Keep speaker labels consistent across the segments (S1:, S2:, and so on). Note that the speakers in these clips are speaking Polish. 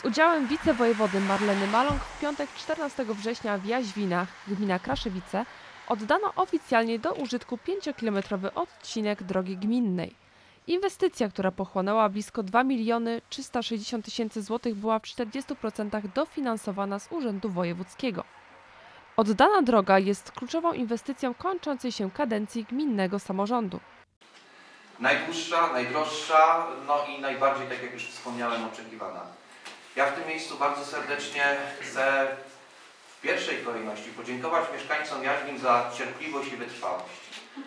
S1: Z udziałem wicewojewody Marleny Maląg w piątek 14 września w Jaźwinach, gmina Kraszewice, oddano oficjalnie do użytku 5-kilometrowy odcinek drogi gminnej. Inwestycja, która pochłonęła blisko 2 miliony 360 tysięcy złotych, była w 40% dofinansowana z Urzędu Wojewódzkiego. Oddana droga jest kluczową inwestycją kończącej się kadencji gminnego samorządu.
S2: Najdłuższa, najdroższa, no i najbardziej, tak jak już wspomniałem, oczekiwana. Ja w tym miejscu bardzo serdecznie chcę w pierwszej kolejności podziękować mieszkańcom Jaźwin za cierpliwość i wytrwałość.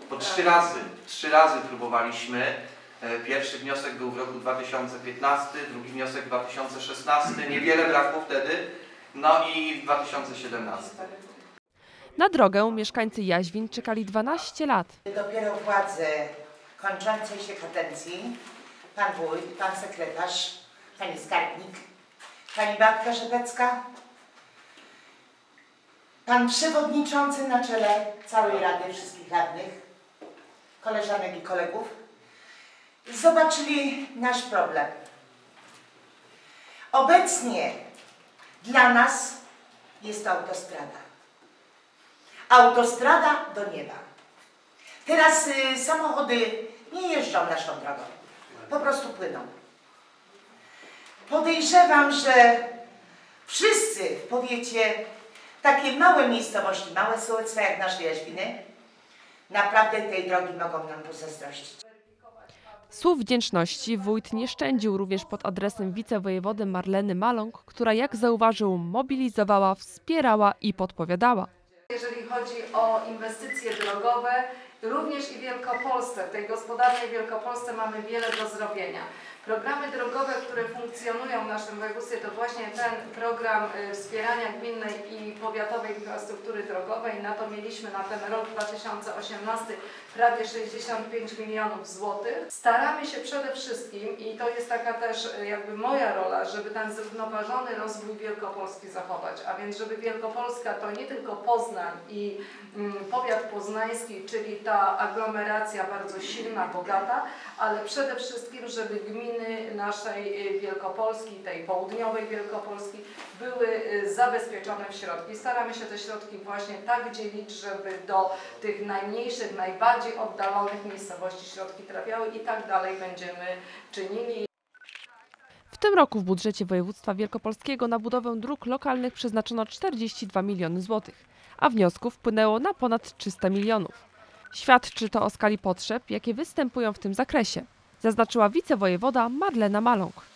S2: Po trzy razy, trzy razy próbowaliśmy. E, Pierwszy wniosek był w roku 2015, drugi wniosek w 2016, niewiele brakło wtedy, no i w 2017.
S1: Na drogę mieszkańcy Jaźwin czekali 12 lat.
S3: Dopiero władze kończącej się kadencji, pan wójt, pan sekretarz, pani skarbnik, pani Beatka Rzepecka, pan przewodniczący na czele całej Rady wszystkich radnych, koleżanek i kolegów, zobaczyli nasz problem. Obecnie dla nas jest to autostrada. Autostrada do nieba. Teraz y, samochody nie jeżdżą naszą drogą, po prostu płyną. Podejrzewam, że wszyscy w powiecie, takie małe miejscowości, małe sołectwa jak nasze Jaźwiny, naprawdę tej drogi mogą nam pozazdrościć.
S1: Słów wdzięczności wójt nie szczędził również pod adresem wicewojewody Marleny Maląg, która jak zauważył mobilizowała, wspierała i podpowiadała.
S4: Jeżeli chodzi o inwestycje drogowe, również i w Wielkopolsce, w tej gospodarnej Wielkopolsce mamy wiele do zrobienia. Programy drogowe, które funkcjonują w naszym województwie, to właśnie ten program y, wspierania gminnej i powiatowej infrastruktury drogowej. Na to mieliśmy na ten rok 2018 prawie 65 milionów złotych. Staramy się przede wszystkim, i to jest taka też y, jakby moja rola, żeby ten zrównoważony rozwój Wielkopolski zachować. A więc, żeby Wielkopolska to nie tylko Poznań i mm, powiat poznański, czyli ta aglomeracja bardzo silna, bogata, ale przede wszystkim, żeby gminy naszej y, Wielkopolski, tej południowej Wielkopolski były y, zabezpieczone w środki. Staramy się te środki właśnie tak dzielić, żeby do tych najmniejszych, najbardziej oddalonych miejscowości środki trafiały i tak dalej będziemy czynili.
S1: W tym roku w budżecie województwa wielkopolskiego na budowę dróg lokalnych przeznaczono 42 miliony złotych, a wniosków wpłynęło na ponad 300 milionów. Świadczy to o skali potrzeb, jakie występują w tym zakresie, zaznaczyła wicewojewoda Marlena Maląg.